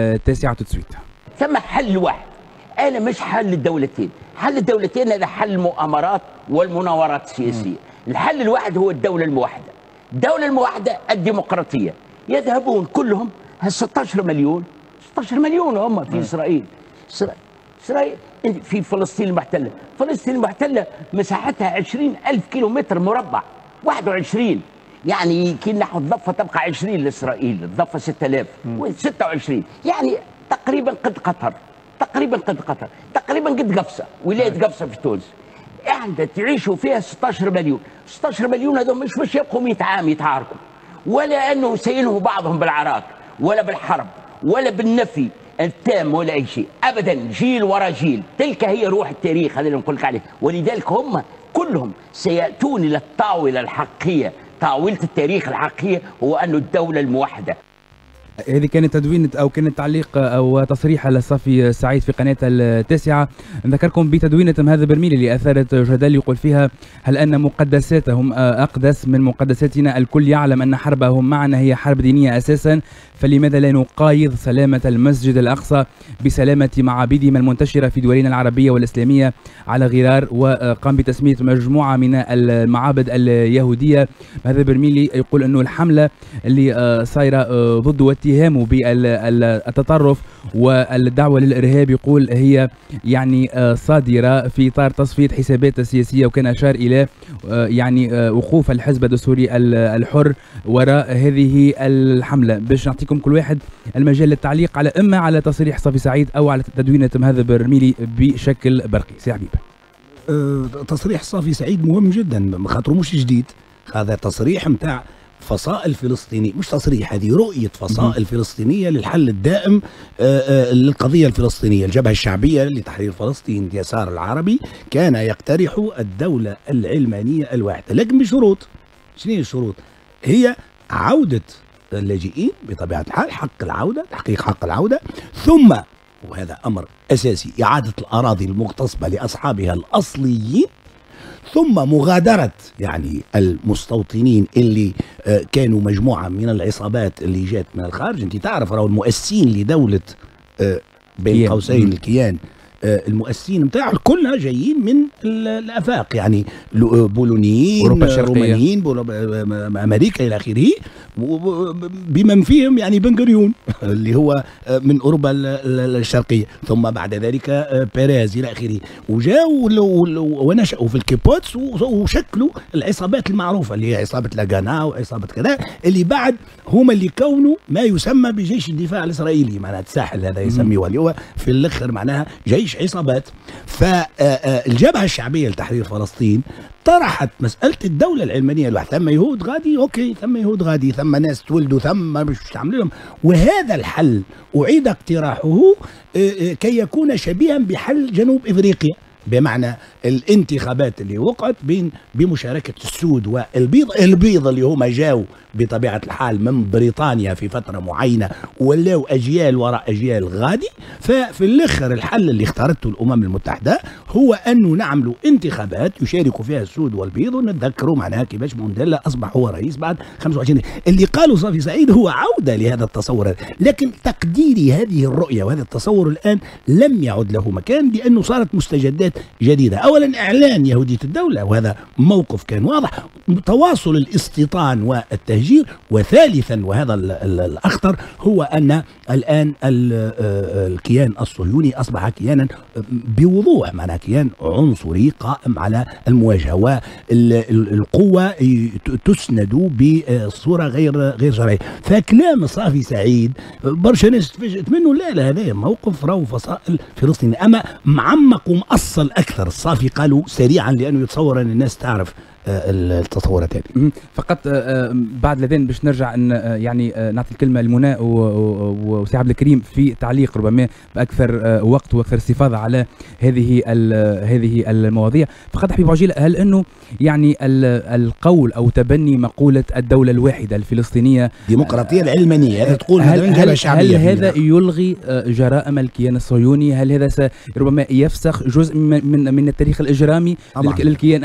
التاسعة تسويت ثم حل واحد. أنا مش حل الدولتين. حل الدولتين هذا حل المؤامرات والمناورات السياسية. الحل الواحد هو الدولة الموحدة. الدولة الموحدة الديمقراطية. يذهبون كلهم هال 16 مليون. 16 مليون هم في إسرائيل. إسرائيل في فلسطين المحتلة. فلسطين المحتلة مساحتها 20 ألف كيلو متر مربع 21 يعني كي نحو الضفه تبقى 20 لإسرائيل الضفه 6000 26 يعني تقريبا قد قطر تقريبا قد قطر تقريبا قد قفصة ولاية قفصة في تونس. عندها تعيشوا فيها 16 مليون. 16 مليون هذول مش مش يبقوا 100 عام يتعاركوا. ولا انه سينهوا بعضهم بالعراك ولا بالحرب ولا بالنفي التام ولا أي شيء. ابدا جيل ورا جيل. تلك هي روح التاريخ هذا اللي نقول لك عليه. ولذلك هم كلهم سيأتون إلى الطاولة الحقيقية. طاولة التاريخ الحقيقيه هو أن الدولة الموحدة. هذه كانت تدوينة أو كانت تعليق أو تصريح لصفي سعيد في قناة التاسعة. نذكركم بتدوينة هذا برميل اللي أثارت جدل يقول فيها هل أن مقدساتهم أقدس من مقدساتنا؟ الكل يعلم أن حربهم معنا هي حرب دينية أساسا فلماذا لا نقايض سلامة المسجد الأقصى بسلامة معابدهم المنتشرة في دولنا العربية والإسلامية على غرار وقام بتسمية مجموعة من المعابد اليهودية؟ هذا برميلي يقول أنه الحملة اللي صايرة ضد واتهامه بالتطرف والدعوة للإرهاب يقول هي يعني صادرة في إطار تصفية حسابات سياسية وكان أشار إلى يعني وقوف الحزب الدستوري الحر وراء هذه الحملة. باش نعطيكم كل واحد المجال للتعليق على إما على تصريح صافي سعيد أو على تدوينة هذا برميلي بشكل برقي. سي حبيب أه تصريح صافي سعيد مهم جدا خاطر مش جديد. هذا تصريح نتاع فصائل فلسطينية مش تصريح هذه رؤية فصائل فلسطينية للحل الدائم للقضية الفلسطينية. الجبهة الشعبية لتحرير فلسطين اليسار العربي كان يقترح الدولة العلمانية الواحدة. لكن بشروط شنو هي الشروط؟ هي عودة اللاجئين بطبيعة الحال حق العودة تحقيق حق العودة ثم وهذا أمر أساسي إعادة الأراضي المغتصبة لأصحابها الأصليين ثم مغادرة يعني المستوطنين اللي كانوا مجموعة من العصابات اللي جات من الخارج. أنت تعرف راهو المؤسسين لدولة بين قوسين الكيان المؤسسين بتاعه كلها جايين من الأفاق يعني بولونيين رومانيين أمريكا إلى آخره بمن فيهم يعني بن غوريون اللي هو من أوروبا الشرقية. ثم بعد ذلك بيريز إلى آخره. وجاوا ونشأوا في الكيبوتس وشكلوا العصابات المعروفة اللي هي عصابة الهاغانا وعصابة كذا اللي بعد هم اللي كونوا ما يسمى بجيش الدفاع الإسرائيلي معناها التساهال هذا يسميه اللي هو في الأخر معناها جيش عصابات فالجبهة الشعبية لتحرير فلسطين طرحت مسألة الدولة العلمانية الواحدة ثم يهود غادي؟ OK. ثم يهود غادي. ثم ناس تولدوا. ثم مش تعمل لهم وهذا الحل أعيد اقتراحه كي يكون شبيها بحل جنوب إفريقيا. بمعنى الانتخابات اللي وقعت بين بمشاركة السود والبيض. البيض اللي هما جاوا بطبيعة الحال من بريطانيا في فترة معينة ولاو أجيال وراء أجيال غادي. ففي الآخر الحل اللي اختارته الأمم المتحدة هو أنه نعملوا انتخابات يشاركوا فيها السود والبيض. ونتذكروا معناها كيفاش مونديلا أصبح هو رئيس بعد 25 اللي قالوا صافي سعيد هو عودة لهذا التصور. لكن تقديري هذه الرؤية وهذا التصور الآن لم يعد له مكان لأنه صارت مستجدات جديدة. أولا إعلان يهودية الدولة وهذا موقف كان واضح. تواصل الاستيطان والتهجير وثالثا وهذا الأخطر هو أن الآن الكيان الصهيوني أصبح كيانا بوضوح معناها كيان عنصري قائم على المواجهة والقوة تسند بصورة غير غير شرعية. فكلام صافي سعيد برشا ناس تفاجئت منه لا لا هذا موقف راهو فصائل فلسطيني أما معمق ومأصل أكثر. الصافي قالوا سريعا لأنه يتصور أن الناس تعرف التصورات هذه فقط بعد الاذان باش نرجع يعني نعطي الكلمة لمنى وسي عبد الكريم في تعليق ربما بأكثر وقت وأكثر استفاضة على هذه هذه المواضيع. فقط حبيب عجيل هل إنه يعني القول أو تبني مقولة الدولة الواحدة الفلسطينية. ديمقراطية العلمانية. هذا تقول هل, هل, هل هذا يلغي جرائم الكيان الصهيوني؟ هل هذا ربما يفسخ جزء من من التاريخ الإجرامي للكيان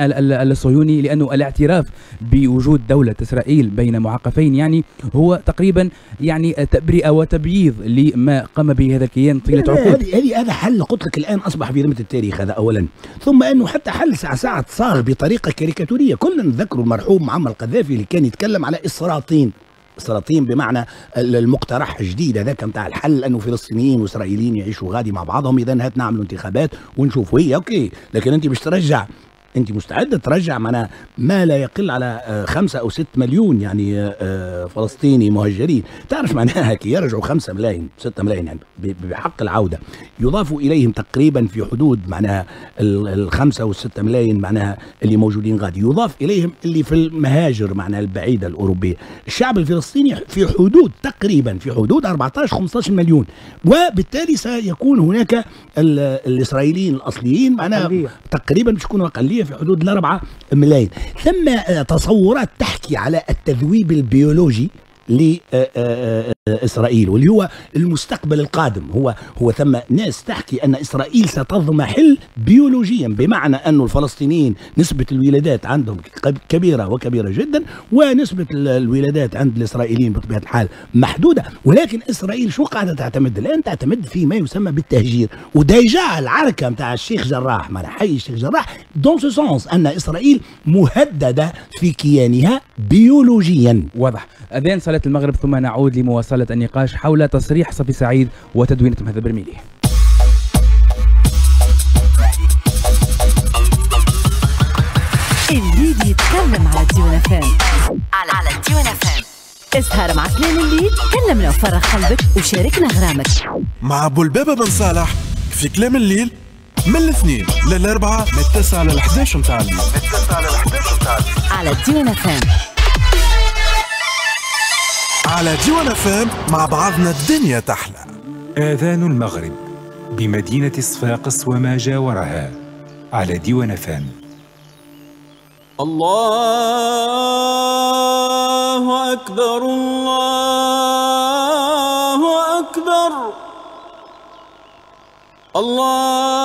الصهيوني؟ لأنه الاعتراف بوجود دولة إسرائيل بين معقفين يعني هو تقريبا يعني تبرئة وتبييض لما قام به هذا الكيان طيلة عقود. هذه هذه هذا حل قلت لك الآن أصبح في ذمة التاريخ هذا اولا. ثم أنه حتى حل ساعه ساعة صاغ بطريقة كاريكاتورية. كلنا نذكروا المرحوم معمر القذافي اللي كان يتكلم على اسراطين اسراطين بمعنى المقترح الجديد هذاك نتاع الحل أنه فلسطينيين وإسرائيليين يعيشوا غادي مع بعضهم. إذا هات نعملوا انتخابات ونشوفوا. هي OK. لكن أنت باش ترجع انت مستعدة ترجع معنا ما لا يقل على آه، خمسة أو ست مليون يعني آه، آه، فلسطيني مهجرين تعرف معناها كي يرجعوا خمسة ملايين ستة ملايين يعني بحق العودة. يضاف إليهم تقريبا في حدود معناها ال- الخمسة والستة ملايين معناها اللي موجودين غادي. يضاف إليهم اللي في المهاجر معناها البعيدة الأوروبية. الشعب الفلسطيني في حدود تقريبا في حدود 14 15 مليون. وبالتالي سيكون هناك ال- الإسرائيليين الأصليين معناها أقلية. تقريبا باش يكونوا أقلية. في حدود الأربعة ملايين. ثم آه، تصورات تحكي على التذويب البيولوجي لإسرائيل واللي هو المستقبل القادم. هو هو ثم ناس تحكي أن إسرائيل ستضمحل بيولوجيا بمعنى انه الفلسطينيين نسبة الولادات عندهم كب- كبيرة وكبيرة جدا ونسبة ال- الولادات عند الإسرائيليين بطبيعة الحال محدودة. ولكن إسرائيل شو قاعدة تعتمد؟ الآن تعتمد في ما يسمى بالتهجير. و déjà العركة نتاع الشيخ جراح معناها حي الشيخ جراح dans ce sens أن إسرائيل مهددة في كيانها بيولوجيا. واضح. أذان صلاة المغرب ثم نعود لمواصلة النقاش حول تصريح صافي سعيد وتدوينة مهذب الرميلي. الليل يتكلم على ديوان FM على على ديوان FM اسهر مع كلام الليل كلمنا وفرغ قلبك وشاركنا غرامك. مع أبو البابا بن صالح في كلام الليل من الاثنين للاربعاء من التاسعة لل 11 متاع الليل. من التاسعة لل 11 متاع الليل على ديوان فام على ديوان فام مع بعضنا الدنيا تحلى. آذان المغرب بمدينة صفاقس وما جاورها على ديوان فام الله أكبر الله أكبر. الله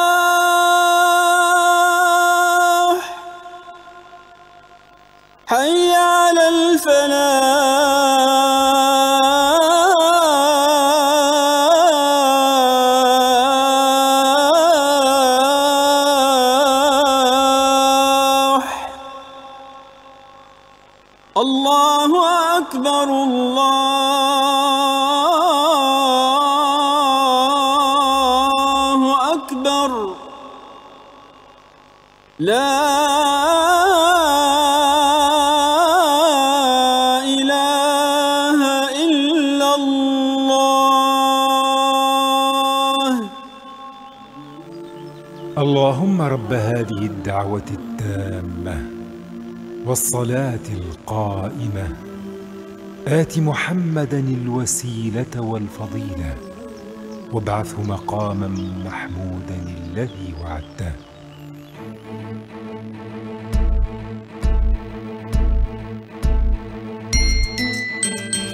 اللهم رب هذه الدعوة التامة والصلاة القائمة. آت محمدا الوسيلة والفضيلة وابعثه مقاما محمودا الذي وعدته.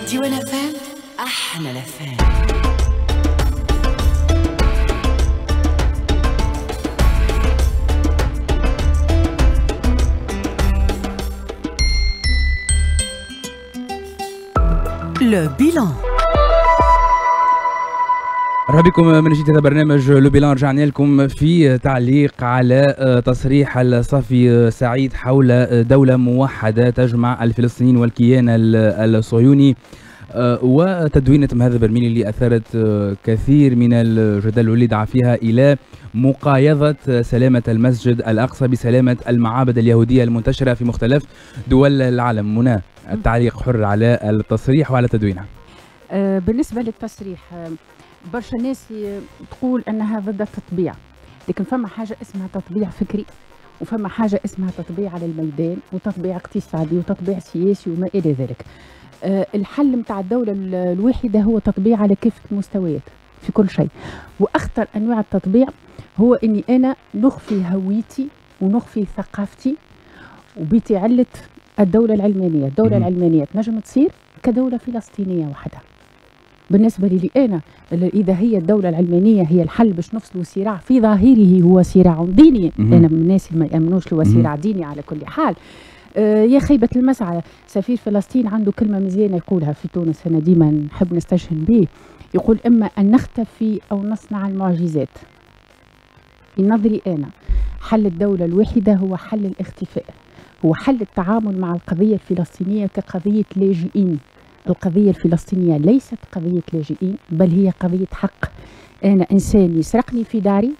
ديوان فام أحلى لفام Le bilan. مرحبا بكم من جديد هذا برنامج لو بيلان رجعنا لكم في تعليق على آه، تصريح الصافي آه، سعيد حول آه، دولة موحدة تجمع الفلسطينيين والكيان ال- الصهيوني وتدوينة هذا برميل اللي أثارت آه، كثير من الجدل واللي دعا فيها إلى مقايضة آه، سلامة المسجد الأقصى بسلامة المعابد اليهودية المنتشرة في مختلف دول العالم. منى التعليق حر على التصريح وعلى تدوينها. آه، بالنسبة للتصريح آه، برشا ناس تقول انها ضد التطبيع لكن فما حاجة اسمها تطبيع فكري وفما حاجة اسمها تطبيع على الميدان وتطبيع اقتصادي وتطبيع سياسي وما إلى ذلك. آه، الحل متاع الدولة ال- الواحدة هو تطبيع على كافة المستويات في كل شيء وأخطر أنواع التطبيع هو إني أنا نخفي هويتي ونخفي ثقافتي وبيتي علة الدولة العلمانية الدولة. العلمانية تنجم تصير كدولة فلسطينية وحدها بالنسبة لي أنا إذا هي الدولة العلمانية هي الحل باش نفصلوا صراع في ظاهره هو صراع ديني. أنا من الناس اللي ما يأمنوش مهم. صراع ديني على كل حال آه، يا خيبة المسعى. سفير فلسطين عنده كلمة مزيانة يقولها في تونس. أنا ديما نحب نستشهد به. يقول إما أن نختفي أو نصنع المعجزات. في نظري أنا حل الدولة الواحدة هو حل الاختفاء. هو حل التعامل مع القضية الفلسطينية كقضية لاجئين. القضية الفلسطينية ليست قضية لاجئين بل هي قضية حق. أنا إنسان يسرقني في داري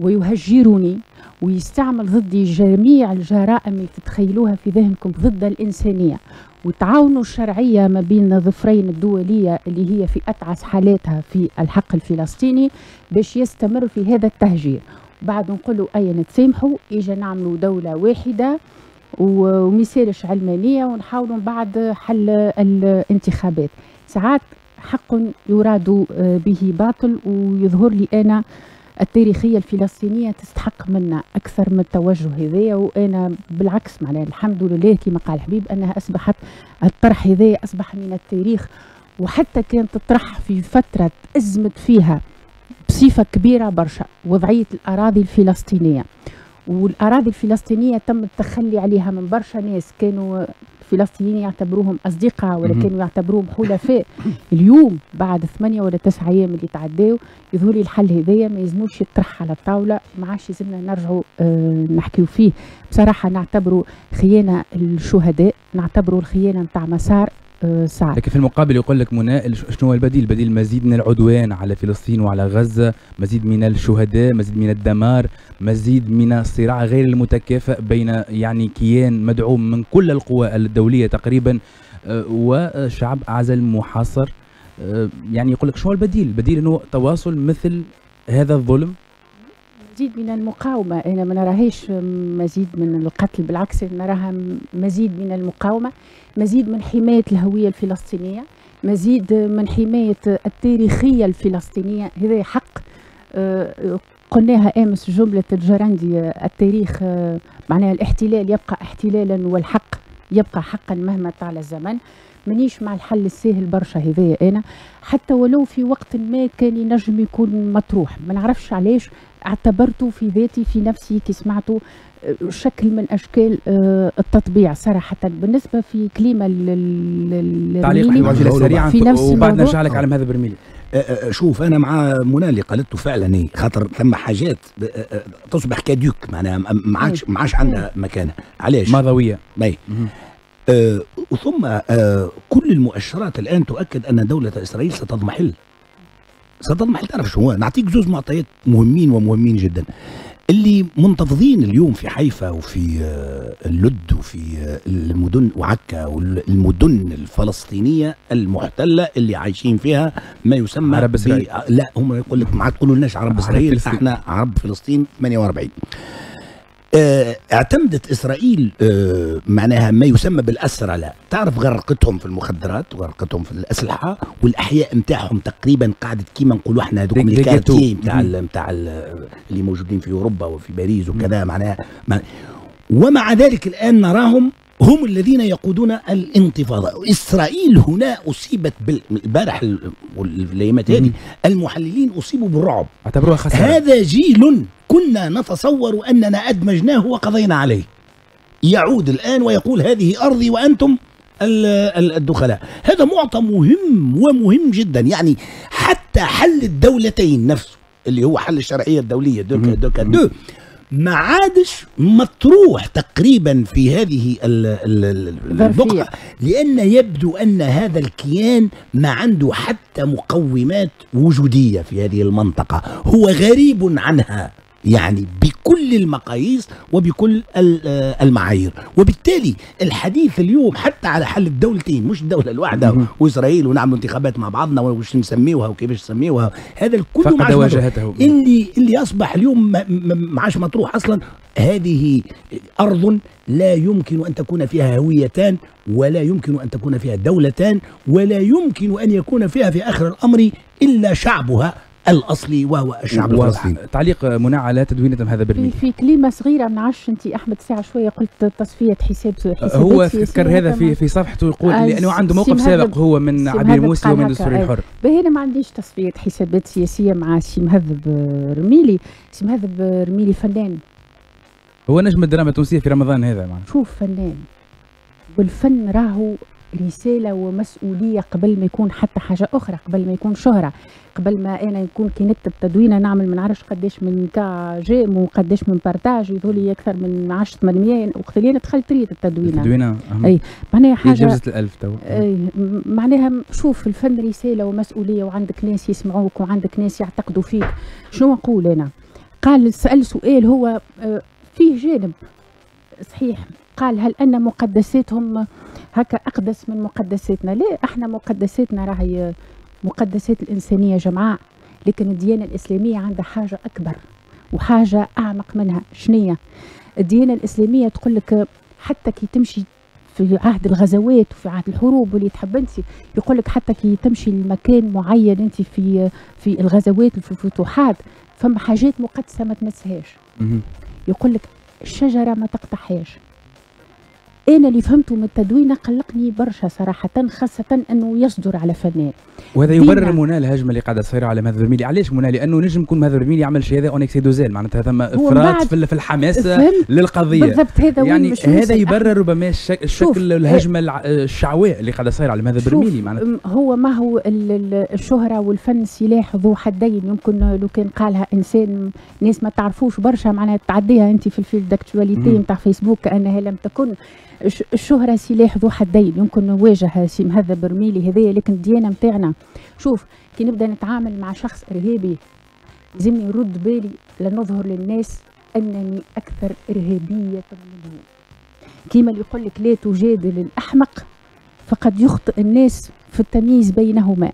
ويهجرني ويستعمل ضدي جميع الجرائم اللي تتخيلوها في ذهنكم ضد الإنسانية. وتعاونوا الشرعية ما بين الظفرين الدولية اللي هي في أتعس حالاتها في الحق الفلسطيني باش يستمر في هذا التهجير. بعد نقولوا أي نتسامحوا إجا نعملوا دولة واحدة و- وميسالش علمانية ونحاولوا بعد حل الانتخابات. ساعات حق يراد به باطل ويظهر لي أنا التاريخية الفلسطينية تستحق منا أكثر من التوجه هذايا وأنا بالعكس معناها الحمد لله كما قال الحبيب أنها أصبحت الطرح هذايا أصبح من التاريخ وحتى كانت تطرح في فترة أزمت فيها بصفة كبيرة برشا وضعية الأراضي الفلسطينية. والأراضي الفلسطينية تم التخلي عليها من برشا ناس كانوا الفلسطينيين يعتبروهم أصدقاء ولا. كانوا يعتبروهم حلفاء اليوم بعد ثمانية ولا تسعة أيام اللي تعداو يظهر لي الحل هذايا ما يلزموش يطرح على الطاولة. ما عادش يلزمنا نرجعوا آه نحكيو فيه. بصراحة نعتبره خيانة الشهداء نعتبره الخيانة نتاع مسار. سعد لكن في المقابل يقول لك منى شنو هو البديل؟ البديل مزيد من العدوان على فلسطين وعلى غزة، مزيد من الشهداء، مزيد من الدمار، مزيد من الصراع غير المتكافئ بين يعني كيان مدعوم من كل القوى الدولية تقريبا آه، وشعب أعزل محاصر آه، يعني يقول لك شنو البديل؟ البديل إنه تواصل مثل هذا الظلم مزيد من المقاومة. أنا ما نراهيش مزيد من القتل بالعكس نراها مزيد من المقاومة مزيد من حماية الهوية الفلسطينية مزيد من حماية التاريخية الفلسطينية. هذا حق آه، قلناها آمس جملة الجرندي آه، التاريخ آه، معناها الاحتلال يبقى احتلالا والحق يبقى حقا مهما طال الزمن. مانيش مع الحل الساهل برشا هذايا أنا. حتى ولو في وقت ما كان ينجم يكون مطروح. ما نعرفش علاش. اعتبرته في ذاتي في نفسي كي سمعته آه، شكل من أشكال آه، التطبيع صراحة. بالنسبة في كلمة لل تعليق سريعا في نفس وبعد الموضوع. نرجع لك على هذا برميلي. آه، شوف أنا مع منى اللي قالته فعلا إيه، خاطر ثم حاجات تصبح كاديوك معناها ما- عادش ما عادش عندها مكانة. علاش؟ ماضوية. آه وثم آه كل المؤشرات الآن تؤكد أن دولة إسرائيل ستضمحل. ستضمحل. تعرف شو هو؟ نعطيك زوز معطيات مهمين ومهمين جدا. اللي منتفضين اليوم في حيفا وفي آه، اللد وفي آه، المدن وعكا والمدن الفلسطينية المحتلة اللي عايشين فيها ما يسمى عرب ب- إسرائيل. لا هم يقول لك ما عاد تقولوا لناش عرب إسرائيل. إحنا عرب فلسطين 48 آه، اعتمدت إسرائيل آه، معناها ما يسمى بالأسرى لا. تعرف غرقتهم في المخدرات وغرقتهم في الأسلحة والأحياء نتاعهم تقريبا قعدت كيما نقولوا إحنا هذوك الكارتيه. نتاع نتاع ال- اللي موجودين في أوروبا وفي باريس وكذا معناها ما- ومع ذلك الآن نراهم هم الذين يقودون الانتفاضة. إسرائيل هنا أصيبت بال- البارح ال- والأيامات هذه. المحللين أصيبوا بالرعب. اعتبروها خسارة. هذا جيل كنا نتصور أننا أدمجناه وقضينا عليه. يعود الآن ويقول هذه أرضي وأنتم ال- ال- الدخلاء. هذا معطى مهم ومهم جدا. يعني حتى حل الدولتين نفسه اللي هو حل الشرعية الدولية دوكا. دوكا دو ما عادش مطروح تقريبا في هذه ال- ال- ال- ظرفية. البقعة. لأن يبدو أن هذا الكيان ما عنده حتى مقومات وجودية في هذه المنطقة. هو غريب عنها. يعني بكل المقاييس وبكل آه المعايير وبالتالي الحديث اليوم حتى على حل الدولتين مش الدولة الواحدة. وإسرائيل ونعمل انتخابات مع بعضنا وش نسميوها وكيفاش نسميوها هذا الكل ما فقد. واجهته اللي اللي أصبح اليوم ما- عادش مطروح أصلا هذه أرض لا يمكن أن تكون فيها هويتان ولا يمكن أن تكون فيها دولتان ولا يمكن أن يكون فيها في آخر الأمر إلا شعبها الأصلي وهو الشعب واضح. الفلسطيني تعليق منى على تدوينة هذا في, برميل في كلمة صغيرة ما نعرفش أنت أحمد ساعة شوية قلت تصفية حساب حسابات هو ذكر هذا في. في صفحته يقول آه، لأنه عنده موقف سابق هو من عبير موسي ومن السوري أي. الحر باهي أنا ما عنديش تصفية حسابات سياسيه مع سي مهذب آه، رميلي سي مهذب آه، رميلي فنان هو نجم الدراما التونسية في رمضان هذا معناها شوف فنان والفن راهو رسالة ومسؤولية قبل ما يكون حتى حاجة أخرى قبل ما يكون شهرة قبل ما أنا نكون كي نكتب تدوينة نعمل ما نعرفش قداش من كا ج'آم وقداش من partage يظهر لي أكثر من 10 800 وقت اللي أنا دخلت ريت التدوينة. التدوينة أهم. أي معناها هي حاجة جوزت الألف تو. أي م- معناها شوف الفن رسالة ومسؤولية وعندك ناس يسمعوك وعندك ناس يعتقدوا فيك. شنو نقول أنا؟ قال سأل سؤال هو آه، فيه جانب صحيح. قال هل أن مقدساتهم هكا أقدس من مقدساتنا. لا إحنا مقدساتنا راهي مقدسات الإنسانية جمعاء؟ لكن الديانة الإسلامية عندها حاجة أكبر وحاجة أعمق منها. شنية؟ الديانة الإسلامية تقول لك حتى كي تمشي في عهد الغزوات وفي عهد الحروب واللي تحب أنت يقول لك حتى كي تمشي لمكان معين أنت في في الغزوات وفي الفتوحات فما حاجات مقدسة ما تمسهاش. يقول لك الشجره ما تقطعهاش أنا اللي فهمته من التدوينه قلقني برشا صراحة خاصة أنه يصدر على فنان. وهذا. يبرر منى الهجمة اللي قاعدة تصير على مهذب رميلي علاش منى لأنه نجم يكون مهذب رميلي يعمل شيء هذا un excès de zèle معناتها ثم افراط في في الحماس فهمت؟ للقضية. بالضبط هذا يعني هذا. يبرر ربما الشكل الهجمة الع- الشعواء اللي قاعدة تصير على مهذب شوف، رميلي معناتها هو ما هو ال- ال- الشهرة والفن سلاح ذو حدين. يمكن لو كان قالها إنسان ناس ما تعرفوش برشا معناها تعديها أنت في ال fil d'actualité مم. نتاع فيسبوك كأنها لم تكن. الشهرة سلاح ذو حدين يمكن نواجه سي مهذب رميلي هذايا لكن الديانة متاعنا. شوف كي نبدأ نتعامل مع شخص إرهابي لازمني نرد بالي لنظهر للناس أنني أكثر إرهابية منه كيما اللي يقول لك لا تجادل الأحمق فقد يخطئ الناس في التمييز بينهما.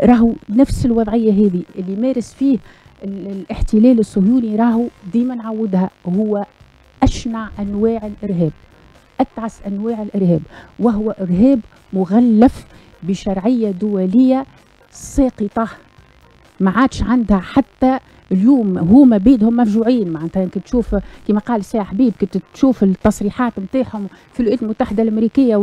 راهو نفس الوضعية هذه اللي مارس فيه ال- الاحتلال الصهيوني راهو ديما نعودها هو أشنع أنواع الإرهاب. أتعس أنواع الإرهاب وهو إرهاب مغلف بشرعية دولية ساقطة. ما عادش عندها حتى اليوم هما بيدهم مفجوعين. معناتها كي تشوف كما قال سي حبيب كي تشوف التصريحات نتاعهم في الولايات المتحدة الأمريكية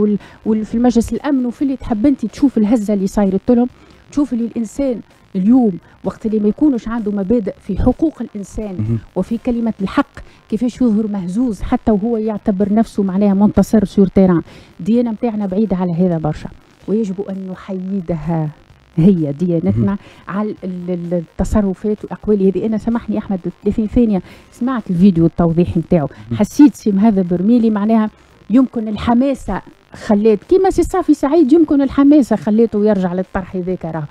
وفي المجلس الأمن وفي اللي تحب أنت تشوف الهزة اللي صايرت لهم. تشوف اللي الإنسان اليوم وقت اللي ما يكونش عنده مبادئ في حقوق الإنسان. وفي كلمة الحق كيفاش يظهر مهزوز حتى وهو يعتبر نفسه معناها منتصر sur terrain الديانه نتاعنا بعيدة على هذا برشا. ويجب أن نحيدها. هي ديانتنا على ال- ال- التصرفات والأقوال. هذه أنا سامحني أحمد 30 ثانية؟ سمعت الفيديو التوضيحي نتاعو. حسيت سيم هذا برميلي معناها يمكن الحماسة خلات كيما سي صافي سعيد يمكن الحماسة خلاته يرجع للطرح هذاك راه.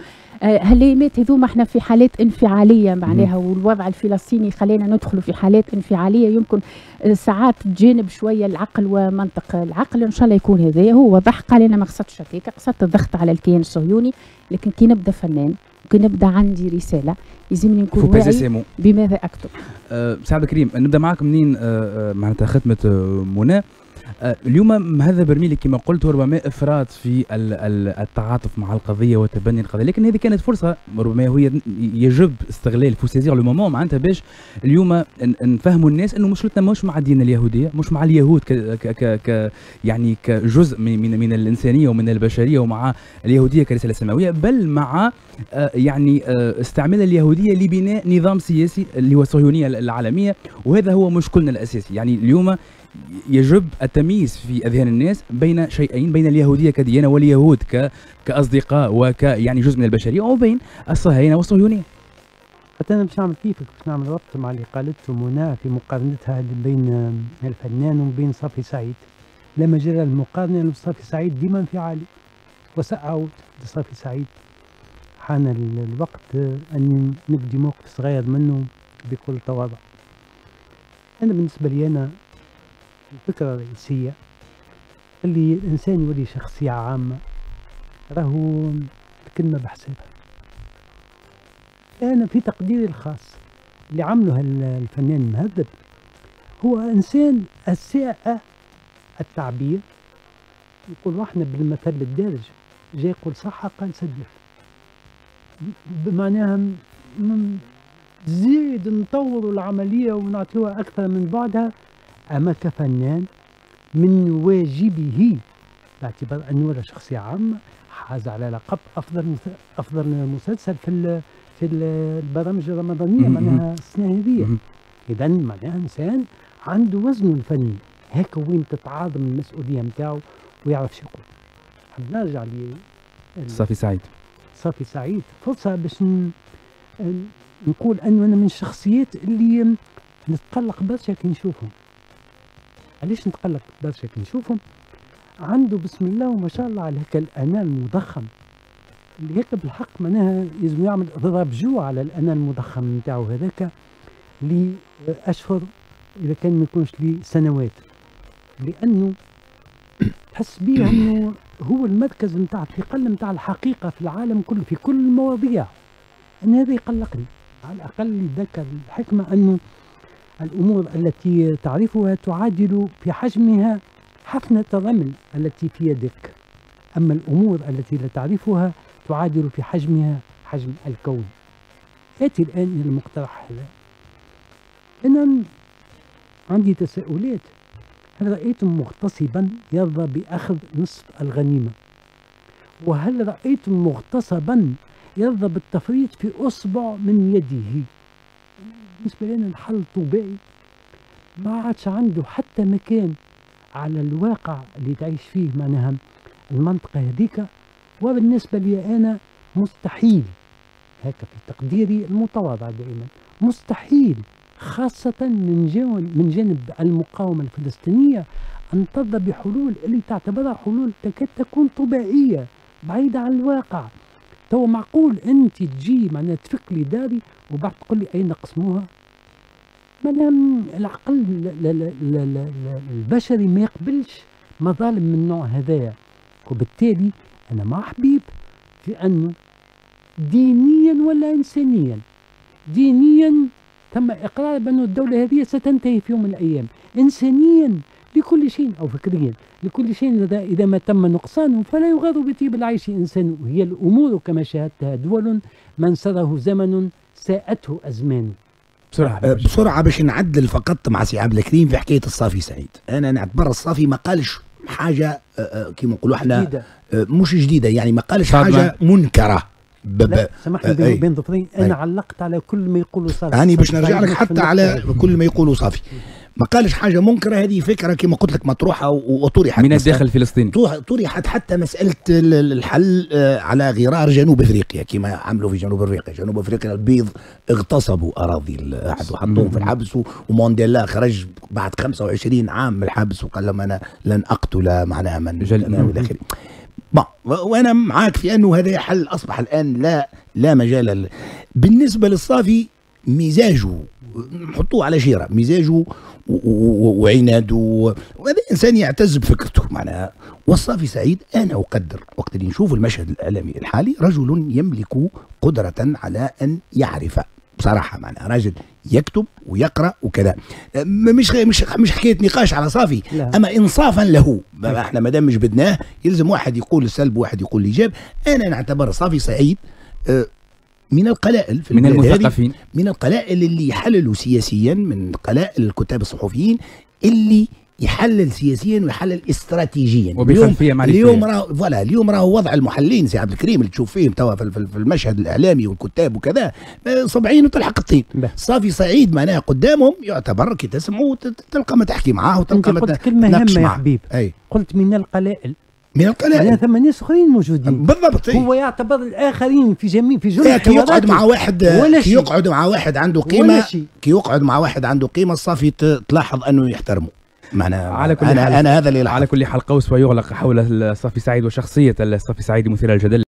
آه، هالأيامات هذوما إحنا في حالات انفعالية معناها والوضع الفلسطيني خلينا ندخلوا في حالات انفعالية. يمكن آه، ساعات تجانب شوية العقل ومنطق العقل إن شاء الله يكون هذا هو. وضح قال أنا ما قصدتش هكاك قصدت الضغط على الكيان الصهيوني. لكن كي نبدأ فنان كي نبدأ عندي رسالة لازمني نكون واعي بماذا أكتب؟ أه سعد كريم نبدأ معك منين؟ أه آه، معناتها ختمه منى. أه اليوم مهذب رميلي كما قلت ربما إفراط في ال- ال- التعاطف مع القضية وتبني القضية لكن هذه كانت فرصة ربما هي يجب استغلال faut saisir le moment معناتها باش اليوم نفهموا الناس إنه مشكلتنا مش مع الدين اليهودية مش مع اليهود ك ك ك ك يعني كجزء من من من الإنسانية ومن البشرية ومع اليهودية كرسالة سماوية بل مع آه، يعني آه، استعمال اليهودية لبناء نظام سياسي اللي هو الصهيونيه العالمية وهذا هو مشكلنا الأساسي. يعني اليوم يجب التمييز في أذهان الناس بين شيئين بين اليهودية كديانة واليهود ك كأصدقاء وك يعني جزء من البشرية وبين الصهاينة والصهيونية. حتى أنا باش نعمل كيفك باش نعمل ربط مع اللي قالته منى في مقارنتها بين الفنان وبين صافي سعيد. لا مجال للمقارنه لأن صافي سعيد ديما انفعالي وسأعود لصافي سعيد. حان ال- الوقت أني نبدي موقف صغير منه بكل تواضع. أنا بالنسبة لي أنا الفكرة الرئيسية اللي الإنسان يولي شخصيه عامه راهو الكلمة بحسابها أنا في تقديري الخاص اللي عمله الفنان المهذب هو إنسان أساء التعبير. يقول وإحنا بالمثل الدارج جاي يقول صح قال سدف. بمعناها زيد نطوروا العملية ونعطيوها أكثر من بعدها أما كفنان من واجبه باعتبار أنه ولا شخصية عامة حاز على لقب أفضل أفضل مسلسل في في ال- البرامج الرمضانية. معناها السنة مهم. إذا معناها إنسان عنده وزنه الفني هيك وين تتعاظم المسؤولية نتاعو ويعرف شو يقول. نرجع ل صافي سعيد. صافي سعيد. فرصة باش نقول أنه أنا من الشخصيات اللي نتقلق برشا كي نشوفهم. علاش نتقلق برشا كي نشوفهم. عنده بسم الله وما شاء الله على هيك الأناة المضخم. اللي هيك بالحق معناها لازم يعمل ضرب جوع على الأناة المضخم نتاعو هذاك لأشهر إذا كان ما يكونش لسنوات لأنه تحس بيه أنه هو المركز نتاع الثقل نتاع الحقيقة في العالم كله في كل المواضيع. أن هذا يقلقني. على الأقل ذكر الحكمة أنه الأمور التي تعرفها تعادل في حجمها حفنة الرمل التي في يدك. أما الأمور التي لا تعرفها تعادل في حجمها حجم الكون. آتي الآن إلى المقترح هذا. أنا عندي تساؤلات. هل رأيتم مغتصبا يرضى بأخذ نصف الغنيمة؟ وهل رأيتم مغتصبا يرضى بالتفريط في أصبع من يده؟ بالنسبة لنا الحل طبيعي ما عادش عنده حتى مكان على الواقع اللي تعيش فيه معناها المنطقة هذيك وبالنسبة لي أنا مستحيل هكا في تقديري المتواضع دائما مستحيل خاصة من جانب من جانب المقاومة الفلسطينية أن ترضى بحلول اللي تعتبرها حلول تكاد تكون طبيعية بعيدة عن الواقع. تو معقول أنت تجي معناها تفك لي داري وبعد تقول لي أين قسموها؟ معناها العقل البشري ما يقبلش مظالم من النوع هذايا وبالتالي أنا مع حبيب في أنه دينيا ولا إنسانيا. دينيا تم إقرار بأن الدولة هذه ستنتهي في يوم من الأيام. إنسانيا لكل شيء أو فكريا لكل شيء إذا- ما تم نقصانه فلا يغار بطيب العيش إنسان. وهي الأمور كما شاهدتها دول من سره زمن ساءته أزمان. بسرعة. آه، بسرعة باش نعدل فقط مع سي عبد الكريم في حكاية الصافي سعيد. أنا نعتبر الصافي ما قالش حاجة آه، آه، كيما نقولوا إحنا جديدة. مش جديدة يعني ما قالش. حاجة منكرة. سامحني بين أي. أنا علقت على كل ما يقولوا صار هاني باش نرجع لك حتى على كل ما يقولوا صافي. ما قالش حاجة منكرة هذه فكرة كما قلت لك مطروحه وطرحت من الداخل الفلسطيني. طرح- طرحت حتى مسألة ال- ال- الحل آه، على غرار جنوب إفريقيا كما عملوا في جنوب إفريقيا، جنوب إفريقيا البيض اغتصبوا أراضي الأحد وحطوهم في الحبس ومونديلا خرج بعد 25 عام من الحبس وقال لهم أنا لن أقتل معناها من والى اخره. وأنا معاك في أنه هذا حل أصبح الآن لا لا مجال بالنسبة للصافي مزاجه نحطوه على شيرة مزاجه وعناده وهذا إنسان يعتز بفكرته معناها. والصافي سعيد أنا أقدر. وقت اللي نشوف المشهد الإعلامي الحالي رجل يملك قدرة على أن يعرف. بصراحة معناها راجل يكتب ويقرأ وكذا. مش مش مش حكاية نقاش على صافي. لا. أما انصافا له. ما إحنا ما دام مش بدناه يلزم واحد يقول السلب وواحد يقول الإيجاب. أنا نعتبر صافي سعيد آه، من القلائل في من المثقفين. من القلائل اللي يحللوا سياسيا من قلائل الكتاب الصحفيين اللي يحلل سياسيا ويحلل استراتيجيا اليوم. اليوم راه voilà اليوم راه وضع المحللين سي عبد الكريم اللي تشوف فيهم توا في المشهد الإعلامي والكتاب وكذا صبعين وتلحق الطين. صافي سعيد معناها قدامهم يعتبر كي تسمعوا تلقى ما تحكي معاه وتلقى ما قلت كلمة هامة يا. حبيب أي قلت من القلائل من يعني القلائل ثم ناس اخرين موجودين بالضبط. هو يعتبر الآخرين في جميع في إيه، جميع كي يقعد. مع واحد ولا كي. يقعد مع واحد عنده قيمه. كي يقعد مع واحد عنده قيمة الصافي ت- تلاحظ أنه يحترمه معناها على كل أنا حال- أنا هذا اللي على كل حال قوس ويغلق حول الصافي سعيد وشخصية الصافي سعيد مثيره للجدل